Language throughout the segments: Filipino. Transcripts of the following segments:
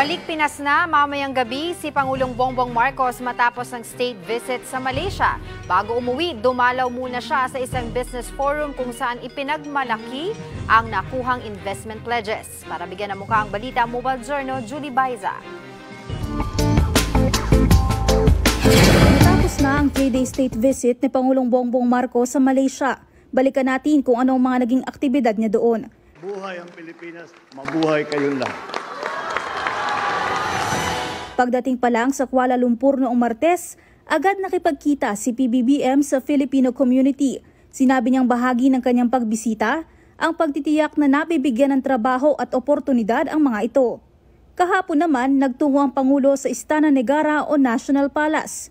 Balik Pinas na mamayang gabi si Pangulong Bongbong Marcos matapos ng state visit sa Malaysia. Bago umuwi, dumalaw muna siya sa isang business forum kung saan ipinagmalaki ang nakuhang investment pledges. Para bigyan ng mukha ang balita, Mobile Journal, Julie Baiza. Matapos na ang three-day state visit ni Pangulong Bongbong Marcos sa Malaysia, balikan natin kung anong mga naging aktibidad niya doon. Buhay ang Pilipinas, mabuhay kayong lahat. Pagdating pa lang sa Kuala Lumpur noong Martes, agad nakipagkita si PBBM sa Filipino community. Sinabi niyang bahagi ng kanyang pagbisita ang pagtitiyak na nabibigyan ng trabaho at oportunidad ang mga ito. Kahapon naman, nagtungo ang Pangulo sa Istana Negara o National Palace.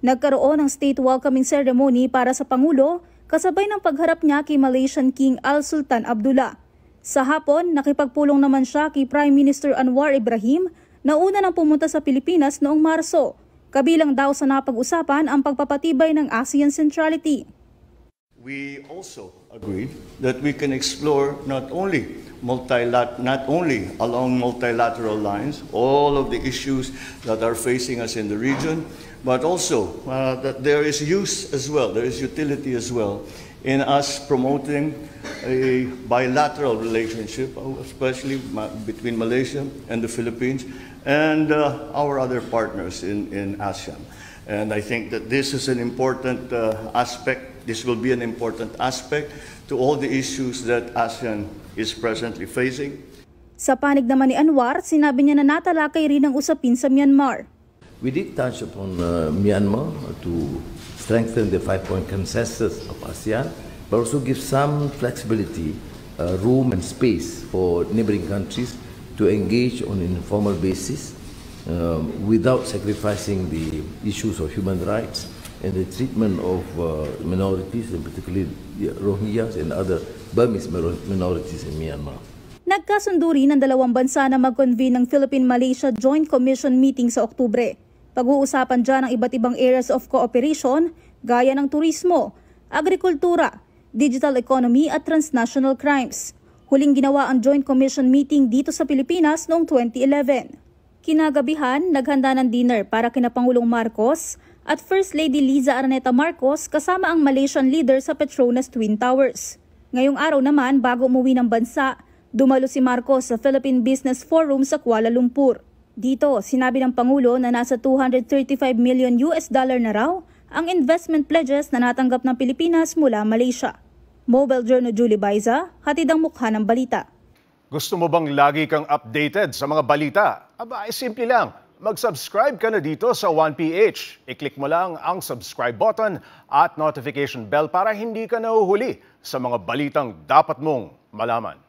Nagkaroon ng state welcoming ceremony para sa Pangulo kasabay ng pagharap niya kay Malaysian King Al Sultan Abdullah. Sa hapon, nakipagpulong naman siya kay Prime Minister Anwar Ibrahim Nauna nang pumunta sa Pilipinas noong Marso. Kabilang daw sa napag-usapan ang pagpapatibay ng ASEAN centrality. We also agreed that we can explore not only multilat not only along multilateral lines all of the issues that are facing us in the region, but also uh, that there is use as well, there is utility as well in us promoting a bilateral relationship, especially between Malaysia and the Philippines, and uh, our other partners in, in ASEAN. And I think that this is an important uh, aspect, this will be an important aspect to all the issues that ASEAN is presently facing. Sa panig naman ni Anwar, sinabi niya na natalakay rin ang usapin sa Myanmar. We did touch upon uh, Myanmar to strengthen the five-point consensus of ASEAN, but also give some flexibility, uh, room and space for neighboring countries to engage on an informal basis um, without sacrificing the issues of human rights and the treatment of uh, minorities, and particularly Rohingyas and other Burmese minorities in Myanmar. Nagkasundo rin ng dalawang bansa na mag-convene ng Philippine-Malaysia Joint Commission meeting sa Oktubre. Pag-uusapan dyan ang iba't ibang areas of cooperation gaya ng turismo, agrikultura, digital economy at transnational crimes. Huling ginawa ang Joint Commission meeting dito sa Pilipinas noong 2011. Kinagabihan, naghanda ng dinner para kina Pangulong Marcos at First Lady Liza Araneta Marcos kasama ang Malaysian leader sa Petronas Twin Towers. Ngayong araw naman, bago umuwi ng bansa, dumalo si Marcos sa Philippine Business Forum sa Kuala Lumpur. Dito, sinabi ng Pangulo na nasa 235 million US dollar na raw ang investment pledges na natanggap ng Pilipinas mula Malaysia. Mobile Journal Julie Baiza, hatid ang mukha ng balita. Gusto mo bang lagi kang updated sa mga balita? Aba, ay simple lang. Mag-subscribe ka na dito sa 1PH. I-click mo lang ang subscribe button at notification bell para hindi ka nahuhuli sa mga balitang dapat mong malaman.